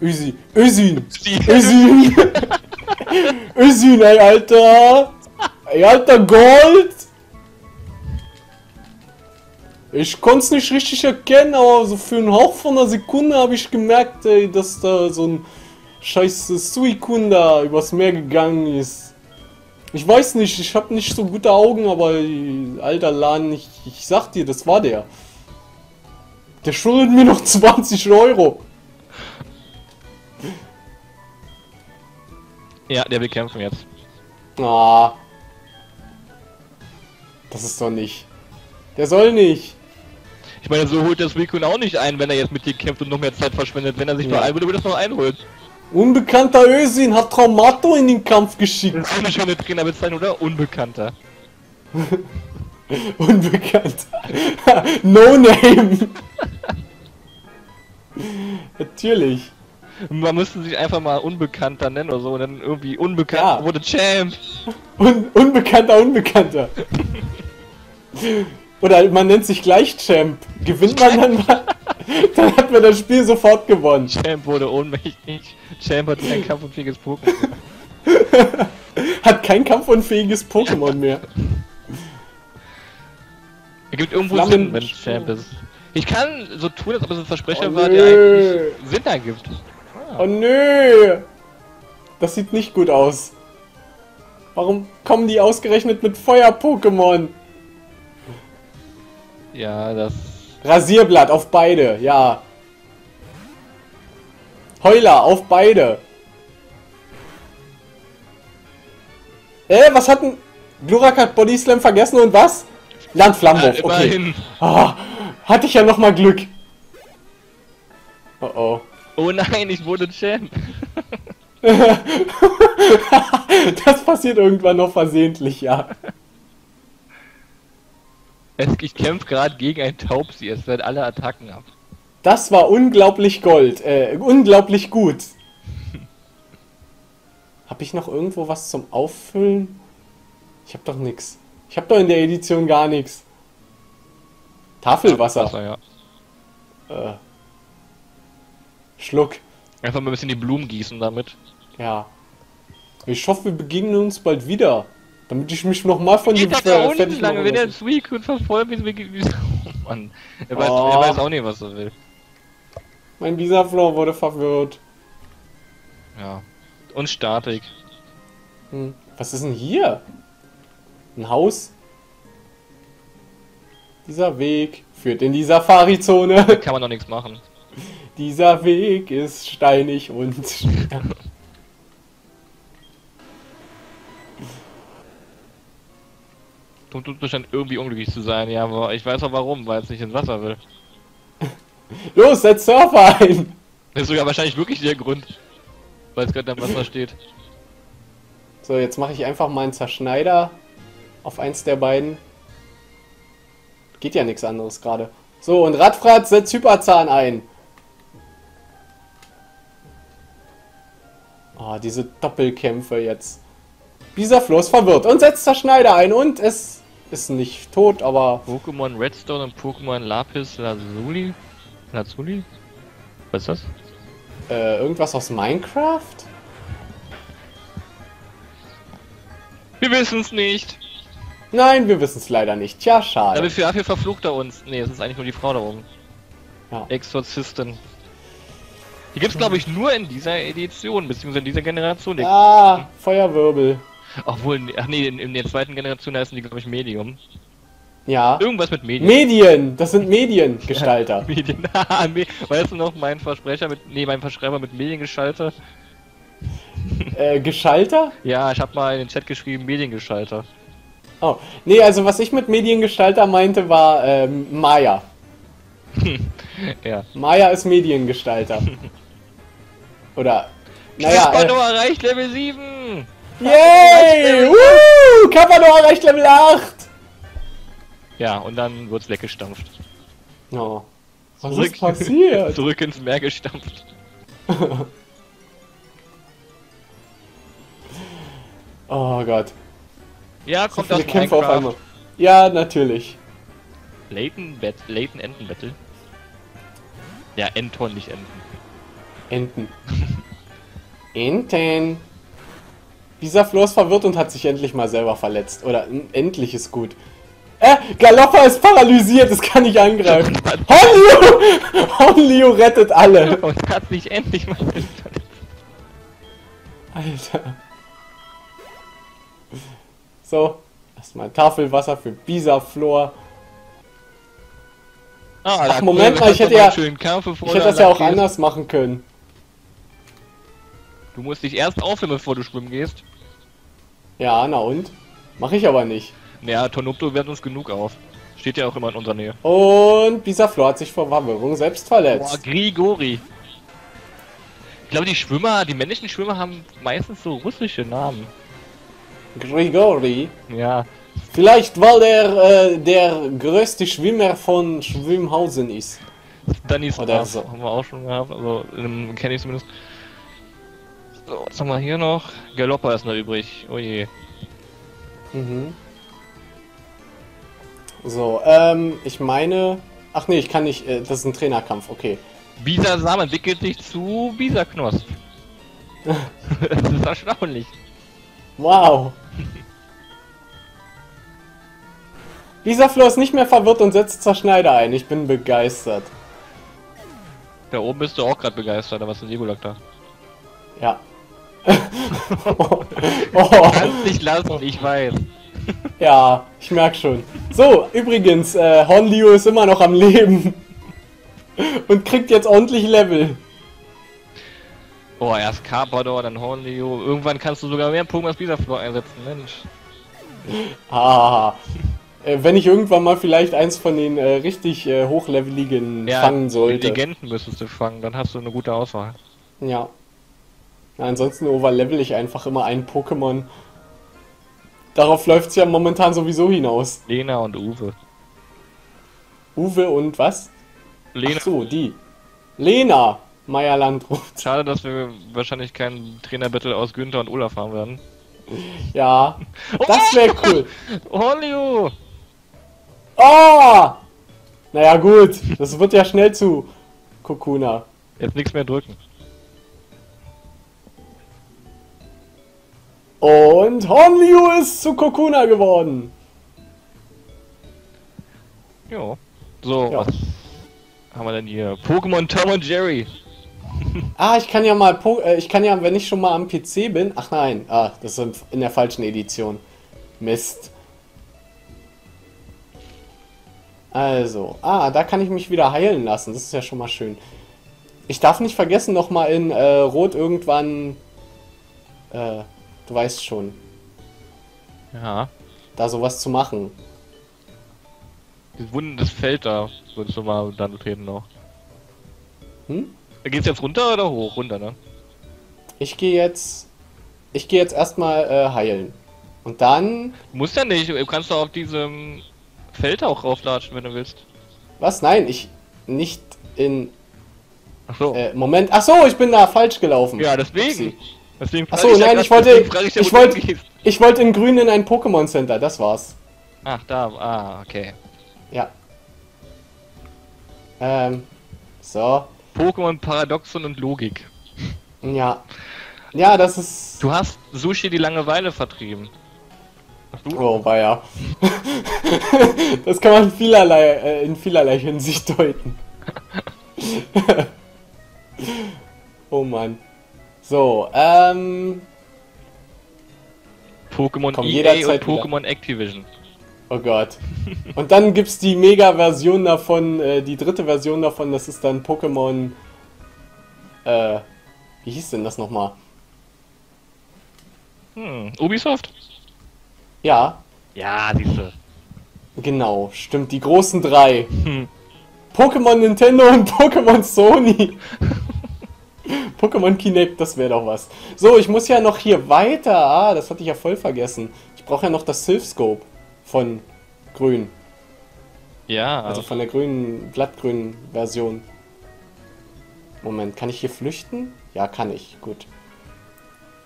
Ösi, Ösin, Ösin, Ösin, ey, Alter. Ey, Alter, Gold. Ich konnte es nicht richtig erkennen, aber so für einen Hauch von einer Sekunde habe ich gemerkt, ey, dass da so ein scheiß Suikun da übers Meer gegangen ist. Ich weiß nicht, ich habe nicht so gute Augen, aber alter Lan, ich, ich sag dir, das war der. Der schuldet mir noch 20 Euro. Ja, der will kämpfen jetzt. Ah. Das ist doch nicht. Der soll nicht. Ich meine, so holt der Suikun auch nicht ein, wenn er jetzt mit dir kämpft und noch mehr Zeit verschwendet. Wenn er sich Ja. beeilen würde, würde er das noch einholen. Unbekannter Ösin hat Traumato in den Kampf geschickt. Das ist eine schöne Trainerbezeichnung, oder? Unbekannter. Unbekannt. no name. Natürlich. Man müsste sich einfach mal Unbekannter nennen oder so und dann irgendwie Unbekannt Ja. wurde Champ. Un unbekannter Unbekannter. Oder man nennt sich gleich Champ. Gewinnt man dann mal, dann hat man das Spiel sofort gewonnen. Champ wurde ohnmächtig. Champ hat kein kampfunfähiges Pokémon. Hat kein kampfunfähiges Pokémon mehr. Er gibt irgendwo Flammen- Sinn, wenn Champ ist. Ich kann so tun, als ob es ein Versprecher Oh, war, der eigentlich Sinn ergibt. Oh nö! Das sieht nicht gut aus. Warum kommen die ausgerechnet mit Feuer-Pokémon? Ja, das. Rasierblatt auf beide, ja. Heuler auf beide. Äh, was hat denn... Glurak hat Body Slam vergessen und was? Landflammenwurf, Ah, okay. Ah, hatte ich ja noch mal Glück. Oh oh. Oh nein, ich wurde Champ. das passiert irgendwann noch versehentlich, ja. Es, ich kämpfe gerade gegen ein Taubsi, es werden alle Attacken ab. Das war unglaublich Gold. Äh, unglaublich gut. Hab ich noch irgendwo was zum Auffüllen? Ich hab doch nix. Ich hab doch in der Edition gar nichts. Tafelwasser. Wasser, ja. Äh. Schluck. Einfach mal ein bisschen die Blumen gießen damit. Ja. Ich hoffe, wir begegnen uns bald wieder. Damit ich mich nochmal von dir unten fertig lang, machen wenn lasse. Suicune verfolgt, wie, wie, wie, oh Mann. Er weiß, Oh. er weiß auch nicht, was er will. Mein Bisaflor wurde verwirrt. Ja. Und Statik. Hm. Was ist denn hier? Ein Haus? Dieser Weg führt in die Safari-Zone. Da kann man doch nichts machen. Dieser Weg ist steinig und schwer. Du, du, du scheint irgendwie unglücklich zu sein, ja, aber ich weiß auch warum, weil es nicht ins Wasser will. Los, setz Surfer ein! Das ist sogar wahrscheinlich wirklich der Grund. Weil es gerade am Wasser steht. So, jetzt mache ich einfach mal einen Zerschneider auf eins der beiden. Geht ja nichts anderes gerade. So, und Radfrat setzt Hyperzahn ein. Oh, diese Doppelkämpfe jetzt. Bisaflor ist verwirrt und setzt Zerschneider ein und es ist nicht tot, aber Pokémon Redstone und Pokémon Lapis Lazuli? Lazuli? Was ist das? äh, irgendwas aus Minecraft? Wir wissen es nicht. Nein, wir wissen es leider nicht. Tja, schade. Aber für dafür verflucht er uns. Nee, es ist eigentlich nur die Frau da oben. Ja. Exorzistin. Die gibt's glaube ich nur in dieser Edition, beziehungsweise in dieser Generation. Die- Ah, Feuerwirbel. Obwohl, ach nee, in, in der zweiten Generation heißen die glaube ich Medium. Ja. Irgendwas mit Medium. Medien, das sind Mediengestalter. Medien. Weißt du noch, mein Versprecher mit, nee, mein Verschreiber mit Mediengeschalter? äh, Geschalter? Ja, ich habe mal in den Chat geschrieben Mediengeschalter. Oh, nee, also was ich mit Mediengestalter meinte, war ähm, Maya. Ja. Maya ist Mediengestalter. Oder, naja, Kaspador erreicht Level 7! äh, yay! Woo! Kappador erreicht Level 8! Ja, und dann wird's weggestampft. Oh. Was Zurück- ist passiert? Zurück ins Meer gestampft. Oh Gott. Ja, So kommt viele aus Kämpfe auf einmal. Ja, natürlich. Layton, Bet Layton Enten Battle. Ja, Enton, nicht Enten. Enten. Enten. Dieser Flo ist verwirrt und hat sich endlich mal selber verletzt. Oder endlich ist gut. Äh, Galoppa ist paralysiert, es kann nicht angreifen. Honliu! Honliu rettet alle. Und hat sich endlich mal. Alter. So, erstmal Tafelwasser für Bisaflor. Ah, Ach, Moment mal, ich hätte ja- Ich hätte das ja auch anders machen können. Du musst dich erst aufwärmen, bevor du schwimmen gehst. Ja, na und? Mache ich aber nicht. Naja, Tonopto wehrt uns genug auf. Steht ja auch immer in unserer Nähe. Und Bisaflor hat sich vor Verwirrung selbst Boah, verletzt. Grigori. Ich glaube, die Schwimmer, die männlichen Schwimmer haben meistens so russische Namen. Grigori. Ja. Vielleicht weil er äh, der größte Schwimmer von Schwimmhausen ist. Stanislav Oder so. haben wir auch schon gehabt, also ähm, kenne ich zumindest. So, was haben wir hier noch? Galoppa ist noch übrig. Oh je. Mhm. So, ähm, ich meine... Ach nee, ich kann nicht... Äh, das ist ein Trainerkampf, okay. Bisasam entwickelt sich zu Bisaknosp. das ist erstaunlich. Wow. Bisaflor ist nicht mehr verwirrt und setzt Zerschneider ein. Ich bin begeistert. Da oben bist du auch gerade begeistert, aber was ist Segulak da? Ja. oh. oh. Kannst nicht lassen, ich weiß. Ja, ich merk schon. So, übrigens, äh, Honliu ist immer noch am Leben. Und kriegt jetzt ordentlich Level. Oh, erst Carpador, dann Hornleo. Irgendwann kannst du sogar mehr Pokémon als Bisaflor einsetzen, Mensch. Ah. Äh, wenn ich irgendwann mal vielleicht eins von den äh, richtig äh, hochleveligen fangen sollte. Legenden müsstest du fangen, dann hast du eine gute Auswahl. Ja. Na, ansonsten overlevel ich einfach immer ein Pokémon. Darauf läuft's ja momentan sowieso hinaus. Lena und Uwe. Uwe und was? Lena. Ach so, die. Lena Meier Landrut. Schade, dass wir wahrscheinlich keinen Trainerbattle aus Günther und Olaf haben werden. Ja, das wäre cool. Hornleo! Oh! Naja, gut. Das wird ja schnell zu Kokuna. Jetzt nichts mehr drücken. Und Honliu ist zu Kokuna geworden. Jo. So, Ja. was haben wir denn hier? Pokémon Tom und Jerry. Ah, ich kann ja mal, po äh, ich kann ja, wenn ich schon mal am PC bin. Ach nein, ah, das ist in der falschen Edition. Mist. Also, ah, da kann ich mich wieder heilen lassen. Das ist ja schon mal schön. Ich darf nicht vergessen, noch mal in äh, Rot irgendwann, äh, du weißt schon, Ja. da sowas zu machen. Dieses wundendes Feld da, würdest du mal dann treten noch. Hm? Geht's jetzt runter oder hoch? Runter, ne? Ich gehe jetzt, ich gehe jetzt erstmal äh, heilen. Und dann, Du musst ja nicht, du kannst doch auf diesem Feld auch rauflatschen, wenn du willst. was? Nein, ich nicht in Ach so. Äh, Moment. Ach so, ich bin da falsch gelaufen. ja, deswegen. Upsi. Deswegen Ach frag so, ich nein, ich wollte, ich, ich wollte, ich wollte in Grün in ein Pokémon Center. Das war's. Ach, da, ah, okay. Ja. Ähm. So. Pokémon Paradoxon und Logik. Ja. Ja, das ist. Du hast Sushi die Langeweile vertrieben. Ach du? Oh, war ja. das kann man in vielerlei, äh, in vielerlei Hinsicht deuten. oh Mann. So, ähm. Pokémon EA jederzeit und Pokémon Activision. Oh Gott. Und dann gibt's die Mega-Version davon, äh, die dritte Version davon, das ist dann Pokémon. Äh, wie hieß denn das nochmal? Hm, Ubisoft? Ja, Ja, siehste. genau, stimmt, die großen drei. Hm. Pokémon Nintendo und Pokémon Sony. Pokémon Kinect, das wäre doch was. So, ich muss ja noch hier weiter. Ah, das hatte ich ja voll vergessen. Ich brauche ja noch das Silph Scope von Grün. Ja, Also von der grünen, glattgrünen Version. Moment, kann ich hier flüchten? Ja, kann ich. Gut.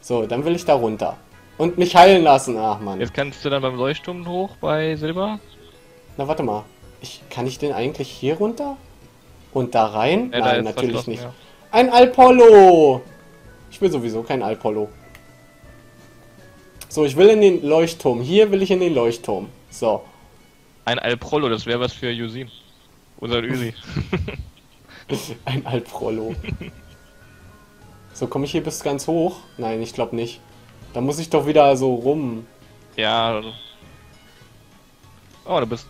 So, dann will ich da runter. Und mich heilen lassen. Ach, Mann. jetzt kannst du dann beim Leuchtturm hoch bei Silber. Na, warte mal. Ich, kann ich den eigentlich hier runter? Und da rein? Ja, da Nein, ist natürlich nicht. ja. Ein Alpollo! Ich will sowieso kein Alpollo. So, ich will in den Leuchtturm. Hier will ich in den Leuchtturm. So. Ein Alprollo, das wäre was für Yusin. Oder Üsi. Ein Alprollo. So, komme ich hier bis ganz hoch? Nein, ich glaube nicht. Da muss ich doch wieder so rum. ja. Oh, du bist.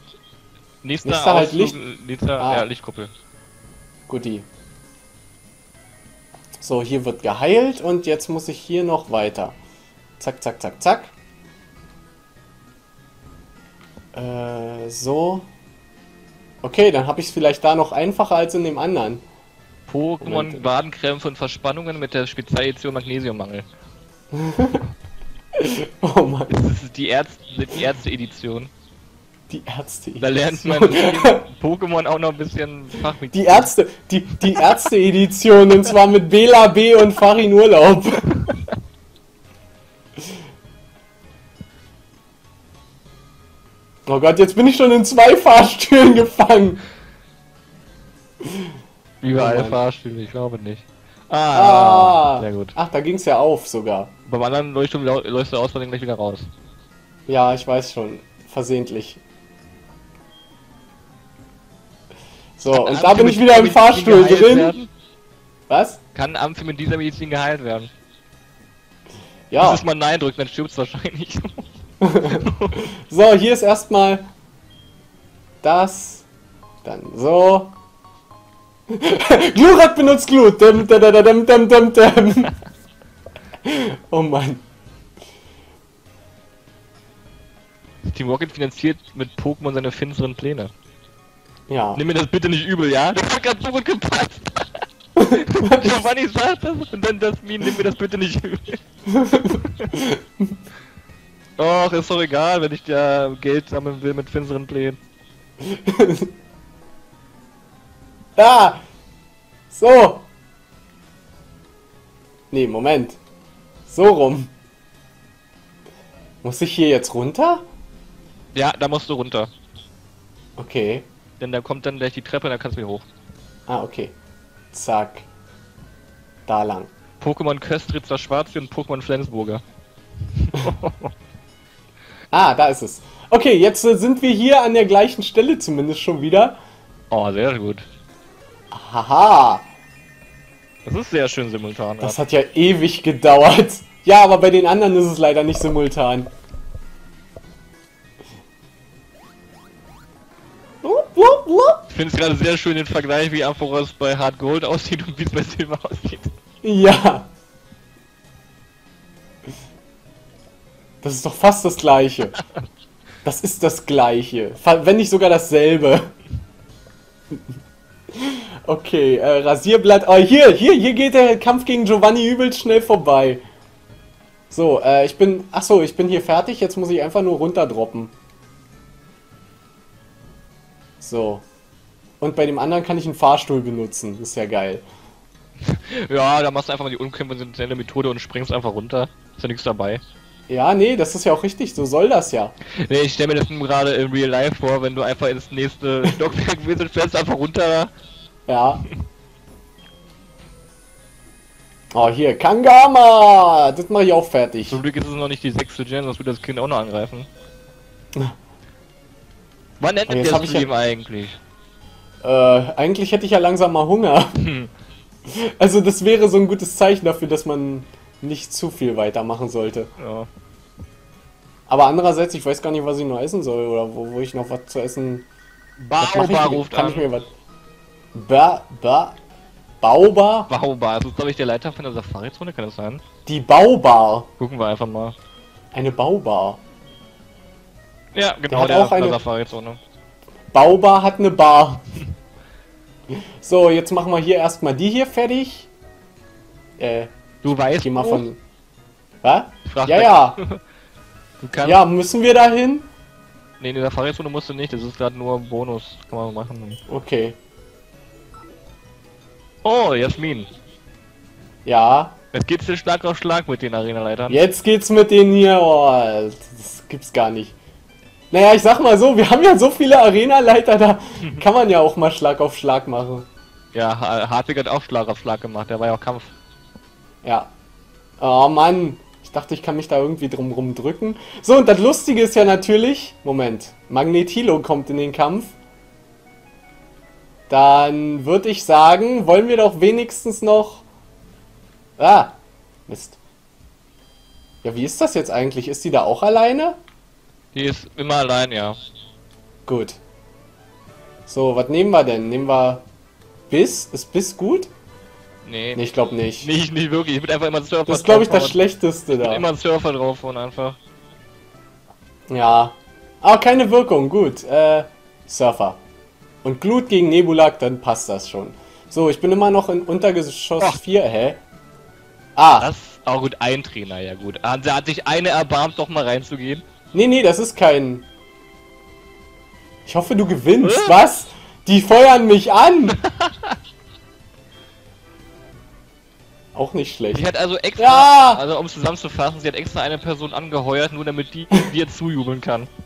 Nächster, Nächster halt Licht- Nächster, Ah. ja, Lichtkuppel. Guti. So, hier wird geheilt und jetzt muss ich hier noch weiter. Zack, zack, zack, zack. Äh, so. Okay, dann habe ich es vielleicht da noch einfacher als in dem anderen. Pokémon Moment. Wadenkrämpfe und Verspannungen mit der Spezialedition Magnesiummangel. Oh Mann, Das ist die Ärzte, die Ärzte-Edition. Die Ärzte. Da lernt man Pokémon auch noch ein bisschen Fachmedizin. Die Ärzte, die, die Ärzte-Edition und zwar mit Bela B und Farin Urlaub. Oh Gott, jetzt bin ich schon in zwei Fahrstühlen gefangen. Überall Oh. Fahrstühle, ich glaube nicht. Ah, Ah, sehr gut. Ach, da ging es ja auf sogar. Beim anderen Leuchtturm läufst du aus Versehen gleich wieder raus. Ja, ich weiß schon. Versehentlich. So, und da bin ich wieder im Fahrstuhl drin. Werden? Was? Kann Amphi mit dieser Medizin geheilt werden? Ja. Muss man Nein drücken, dann stirbst du wahrscheinlich. So, hier ist erstmal das. Dann so. Glurak benutzt Glut. Dim, dim, dim, dim, dim. Oh Mann. Team Rocket finanziert mit Pokémon seine finsteren Pläne. Ja. Nimm mir das bitte nicht übel, ja? Das hat gerade so gut gepasst. Giovanni sagt das und dann das Meme, nimm mir das bitte nicht übel. Och, ist doch egal, wenn ich da Geld sammeln will mit finsteren Plänen. Da. So. Nee, Moment. So rum. Muss ich hier jetzt runter? Ja, da musst du runter. Okay. Denn da kommt dann gleich die Treppe und dann kannst du wieder hoch. Ah, okay. Zack. Da lang. Pokémon Köstritzer Schwarze und Pokémon Flensburger. Ah, da ist es. Okay, jetzt äh, sind wir hier an der gleichen Stelle zumindest schon wieder. Oh, sehr gut. Haha, Das ist sehr schön simultan. das hat ja ewig gedauert. Ja, aber bei den anderen ist es leider nicht simultan. Ich finde es gerade sehr schön den Vergleich, wie Amphoros bei Hard Gold aussieht und wie es bei Silber aussieht. Ja. Das ist doch fast das gleiche. Das ist das gleiche. Wenn nicht sogar dasselbe. Okay, äh, Rasierblatt. Oh, hier, hier, hier geht der Kampf gegen Giovanni übelst schnell vorbei. So, äh, ich bin. Achso, ich bin hier fertig. Jetzt muss ich einfach nur runterdroppen. So. Und bei dem anderen kann ich einen Fahrstuhl benutzen. Ist ja geil. Ja, da machst du einfach mal die unkonventionelle Methode und springst einfach runter. Ist ja nichts dabei. Ja, nee, das ist ja auch richtig. So soll das ja. Nee, ich stelle mir das nur gerade im Real Life vor, wenn du einfach ins nächste Stockwerk willst und fährst einfach runter. Ja. Oh, hier, Kangama! Das mache ich auch fertig. Zum Glück ist es noch nicht die sechste Gen, sonst würde das Kind auch noch angreifen. Wann endet jetzt der ich ja- Stream eigentlich? Äh, eigentlich hätte ich ja langsam mal Hunger. Hm. Also, das wäre so ein gutes Zeichen dafür, dass man nicht zu viel weitermachen sollte. Ja. Aber andererseits, ich weiß gar nicht, was ich noch essen soll oder wo, wo ich noch was zu essen. Ich? ruft Kann ich mir an. was. Ba, ba, Baubar? Baubar, das ist glaube ich der Leiter von der Safari-Zone, kann das sein? Die Baubar. Gucken wir einfach mal. Eine Baubar. Ja, genau, hat der, auch eine- der Safari-Zone. Baubar hat eine Bar. So, jetzt machen wir hier erstmal die hier fertig. Äh, Du weißt, geh mal von. Was? Ja, ja. Ja, müssen wir da hin? Nee, in der Safari-Zone musst du nicht, das ist gerade nur ein Bonus. Kann man machen. Okay. Oh, Jasmin. Ja. Jetzt geht's hier Schlag auf Schlag mit den Arena-Leitern. Jetzt geht's mit denen hier. Oh, das gibt's gar nicht. Naja, ich sag mal so, wir haben ja so viele Arena-Leiter, da kann man ja auch mal Schlag auf Schlag machen. Ja, Ha- Hartwig hat auch Schlag auf Schlag gemacht, der war ja auch Kampf. Ja. Oh Mann. Ich dachte, ich kann mich da irgendwie drum rumdrücken. So, und das Lustige ist ja natürlich... Moment. Magnetilo kommt in den Kampf. Dann würde ich sagen, wollen wir doch wenigstens noch... Ah. Mist. Ja, wie ist das jetzt eigentlich? Ist die da auch alleine? Die ist immer allein, ja. Gut. So, was nehmen wir denn? Nehmen wir Biss? Ist Biss gut? Nee, Nee, ich glaube nicht. nicht, nicht wirklich. Ich bin einfach immer ein Surfer Das ist, glaube ich, das. Schlechteste da. Immer ein Surfer drauf und einfach. Ja. Aber keine Wirkung, gut. Äh, Surfer. Und Glut gegen Nebulak, dann passt das schon. So, ich bin immer noch in Untergeschoss Ach. 4, hä? Ah, Das auch gut, ein Trainer, ja gut. Hat, hat sich eine erbarmt, doch mal reinzugehen. Nee, nee, das ist kein... Ich hoffe, du gewinnst. Äh? Was? Die feuern mich an! Auch nicht schlecht. Sie hat also extra, Ja! also um es zusammenzufassen, sie hat extra eine Person angeheuert, nur damit die dir zujubeln kann.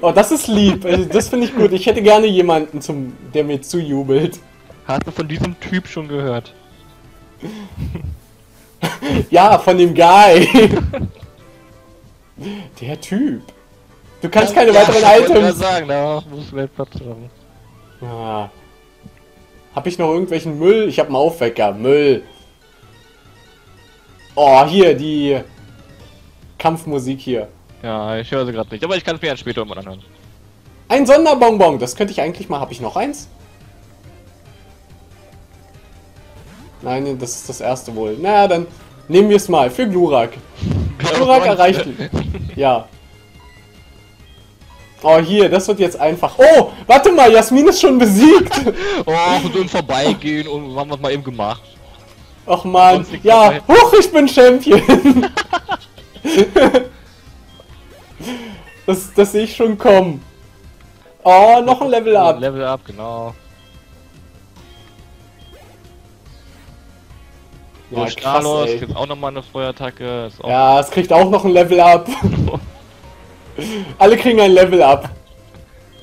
Oh, das ist lieb. Also, das finde ich gut. Ich hätte gerne jemanden, zum, der mir zujubelt. Hast du von diesem Typ schon gehört? Ja, von dem Guy. Der Typ. Du kannst keine Ja, weiteren ich Items. sagen, da muss vielleicht Platz haben. Ah. Hab ich noch irgendwelchen Müll? Ich hab einen Aufwecker. Müll. Oh, hier, die Kampfmusik hier. Ja, ich höre sie gerade nicht, aber ich kann es mir dann später irgendwann anhören. Ein Sonderbonbon. Das könnte ich eigentlich mal. Hab ich noch eins? Nein, das ist das erste wohl. Na, dann nehmen wir es mal. Für Glurak. Glurak erreicht. Ja. Oh, hier, das wird jetzt einfach. Oh, warte mal, Jasmin ist schon besiegt. Oh, so im Vorbeigehen und haben wir mal eben gemacht. Ach man, ja, dabei. hoch, ich bin Champion. das, das sehe ich schon kommen. Oh, noch ein Level up. Level up, genau. Ja, krass, Stralos ey. gibt auch nochmal eine Feuerattacke. Ist auch Ja, es kriegt auch noch ein Level up. Alle kriegen ein Level up.